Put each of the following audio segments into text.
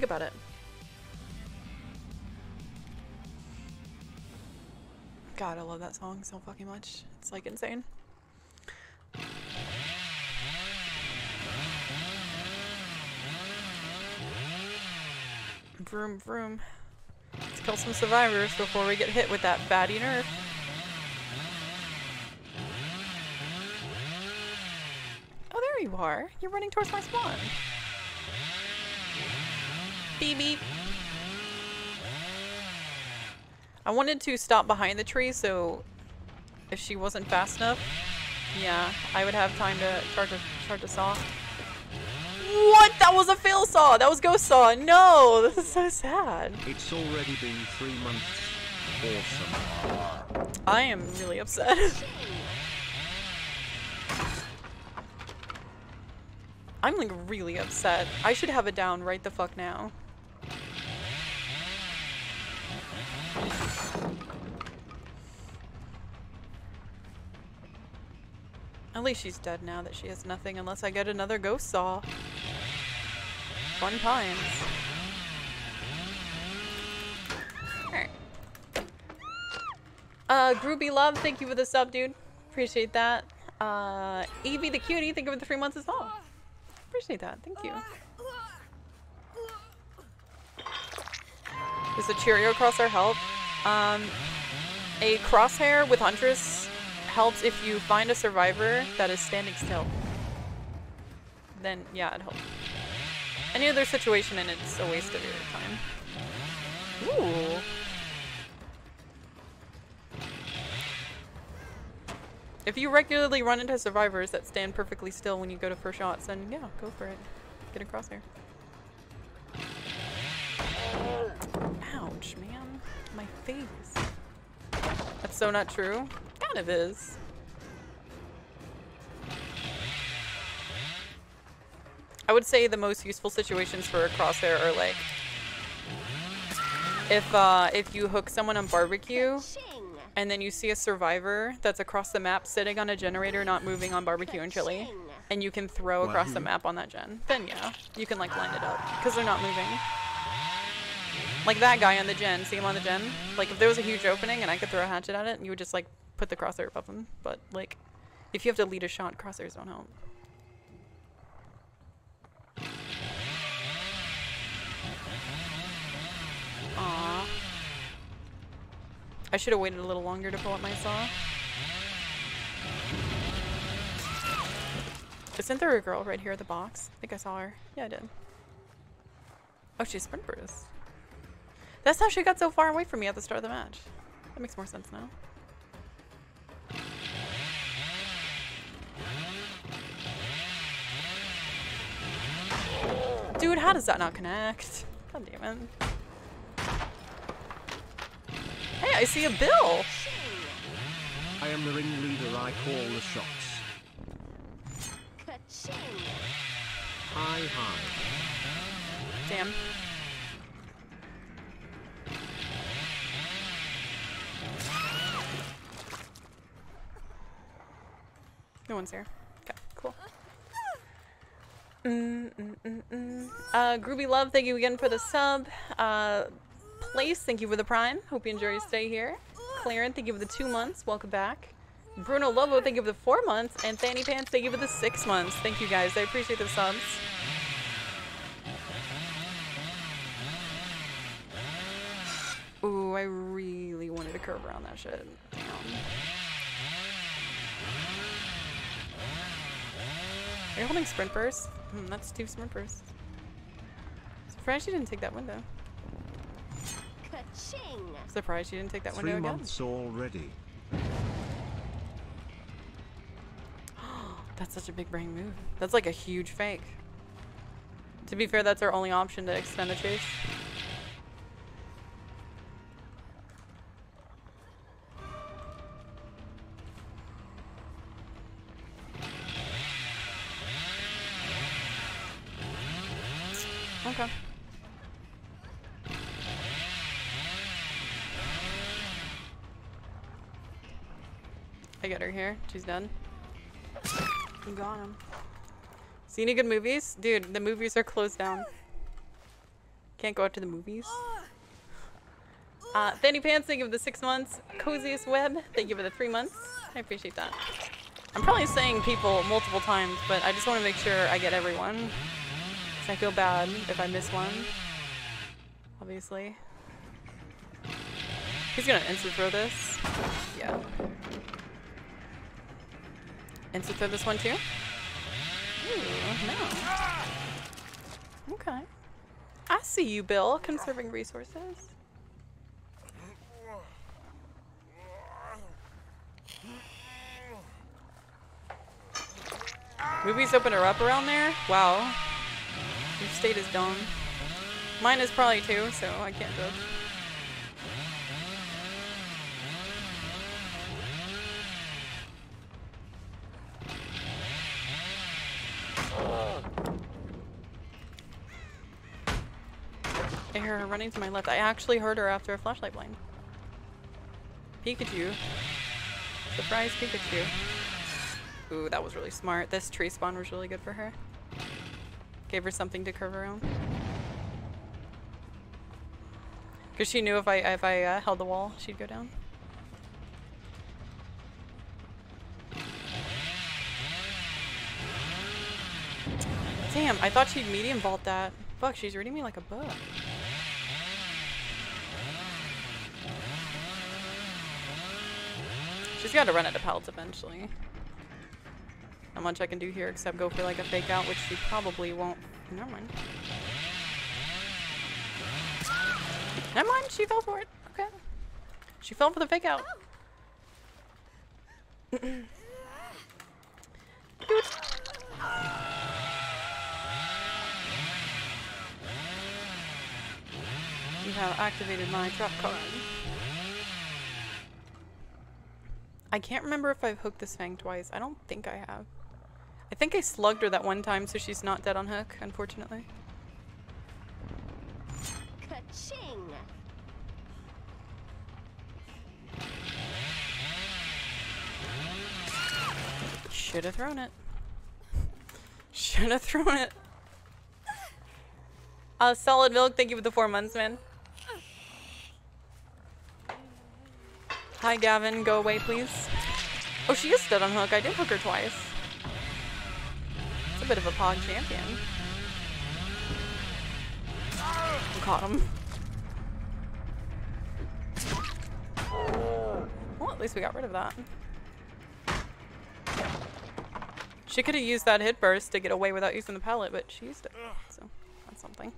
think about it. God, I love that song so fucking much. It's like insane. Vroom vroom. Let's kill some survivors before we get hit with that fatty nerf. Oh, there you are. You're running towards my spawn. Beep beep. I wanted to stop behind the tree so if she wasn't fast enough, yeah, I would have time to charge a charge a saw. What? That was a fail saw. That was ghost saw. No, this is so sad. It's already been three months. Awesome. I am really upset. I'm like really upset. I should have it down right the fuck now. At least she's dead now that she has nothing unless I get another ghost saw. Fun times. Uh, Groovy Love, thank you for the sub, dude. Appreciate that. Uh, Evie the Cutie, thank you for the three months as well. Appreciate that, thank you. Does the Cheerio crosshair help? Um, a crosshair with Huntress helps if you find a survivor that is standing still. Then, yeah, it helps. Any other situation and it's a waste of your time. Ooh. If you regularly run into survivors that stand perfectly still when you go to first shots, then yeah, go for it. Get across crosshair. Ouch, man. My face. That's so not true. Kind of is. I would say the most useful situations for a crosshair are like if uh, if you hook someone on barbecue and then you see a survivor that's across the map sitting on a generator not moving on barbecue and chili and you can throw across the map on that gen, then yeah, you can like line it up because they're not moving. Like that guy on the gen, see him on the gen? Like if there was a huge opening and I could throw a hatchet at it, you would just like put the crosshair above him. But like if you have to lead a shot, crosshairs don't help. Aww. I should have waited a little longer to pull up my saw. Isn't there a girl right here at the box? I think I saw her. Yeah, I did. Oh, she's sprint. That's how she got so far away from me at the start of the match. That makes more sense now. Dude, how does that not connect? God damn it. Hey, I see a bill! I am the ringleader, I call the shots. Hi, hi. Damn. No one's here. Mm, mm, mm. Uh, Groovy Love, thank you again for the sub. Uh, Place, thank you for the prime. Hope you enjoy your stay here. Clarence, thank you for the two months. Welcome back. Bruno Lobo, thank you for the four months. And Fanny Pants, thank you for the six months. Thank you guys. I appreciate the subs. Ooh, I really wanted to curve around that shit. Damn. Are you holding sprint burst? Hmm, that's two sprint bursts. Surprised you didn't take that window. Surprised you didn't take that Three window again. months already. That's such a big brain move. That's like a huge fake. To be fair, that's our only option to extend the chase. I got her here. She's done. You got him. See any good movies? Dude, the movies are closed down. Can't go out to the movies. Uh, Fanny Pants, thank you for the six months. Coziest Web, thank you for the three months. I appreciate that. I'm probably saying people multiple times, but I just want to make sure I get everyone. Because I feel bad if I miss one. Obviously. He's gonna instant throw this. Yeah. Instant throw this one too? Ooh, no. Okay. I see you, Bill, conserving resources. Movies open her up around there? Wow. Your state is dumb. Mine is probably too, so I can't judge. I hear her running to my left. I actually heard her after a flashlight blind. Pikachu. Surprise Pikachu. Ooh, that was really smart. This tree spawn was really good for her. Gave her something to curve around. Because she knew if I if I uh, held the wall, she'd go down. Damn, I thought she'd medium vault that. Fuck, she's reading me like a book. She's got to run into pallets eventually. Not much I can do here except go for like a fake out, which she probably won't. Never mind. Never mind, she fell for it. Okay. She fell for the fake out. Dude. You have activated my drop card. I can't remember if I've hooked this Fang twice. I don't think I have. I think I slugged her that one time so she's not dead on hook, unfortunately. Ka-ching! Should have thrown it. Should have thrown it. Uh, solid milk, thank you for the four months, man. Hi, Gavin. Go away, please. Oh, she is stood on hook. I did hook her twice. It's a bit of a pog champion. Caught him. Well, at least we got rid of that. She could have used that hit burst to get away without using the pallet, but she used it. So, that's something.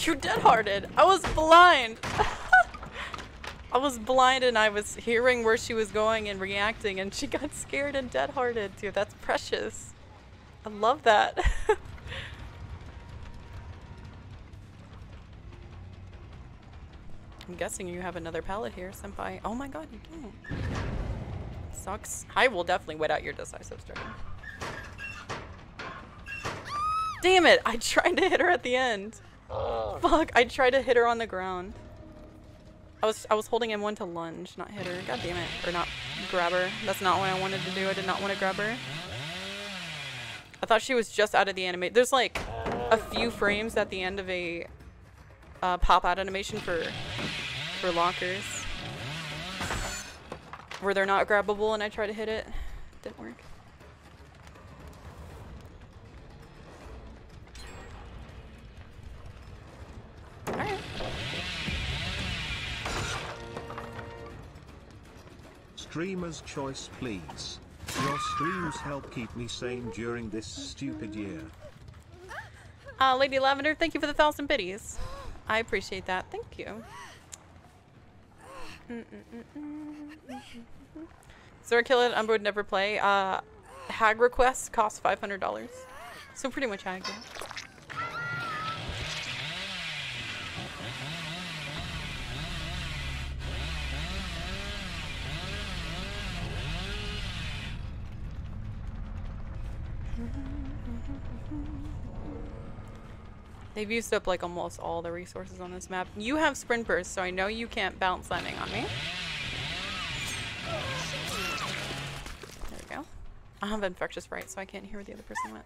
You're dead-harded. I was blind. I was blind and I was hearing where she was going and reacting and she got scared and dead-harded. Dude, that's precious. I love that. I'm guessing you have another pallet here, Senpai. Oh my god, you don't. Sucks. I will definitely wait out your decisive strike. Damn it! I tried to hit her at the end. Fuck, I tried to hit her on the ground. I was I was holding M1 to lunge, not hit her. God damn it. Or not grab her. That's not what I wanted to do. I did not want to grab her. I thought she was just out of the animate. There's like a few frames at the end of a uh, pop out animation for for lockers where they're not grabbable and I try to hit it. Didn't work. Alright. Streamer's choice, please. Your streams help keep me sane during this stupid year. Uh, Lady Lavender, thank you for the thousand biddies. I appreciate that. Thank you. Mm Zora Kill It, would never play. Uh, hag requests cost $500. So pretty much hag. Yeah. They've used up like almost all the resources on this map. You have sprint burst, so I know you can't Balanced Landing on me. There we go. I have infectious fright, so I can't hear where the other person went.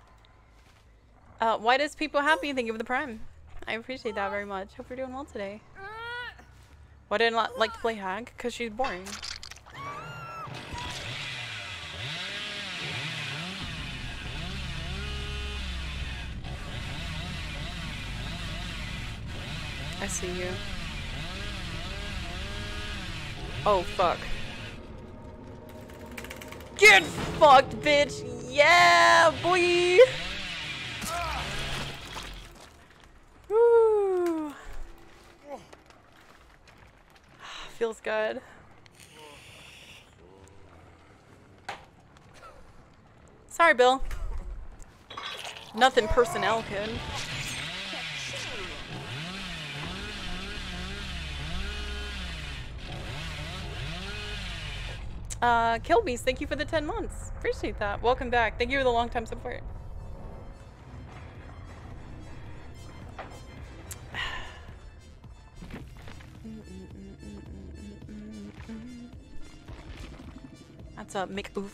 Uh, why does people happy? Thank you for the prime. I appreciate that very much. Hope you're doing well today. Why didn't I like to play Hag? Because she's boring. I see you. Oh, fuck. Get fucked, bitch! Yeah, boy! Woo! Feels good. Sorry, Bill. Nothing personnel could. Uh, Kilbeast, thank you for the 10 months. Appreciate that. Welcome back. Thank you for the long time support. That's a McOof.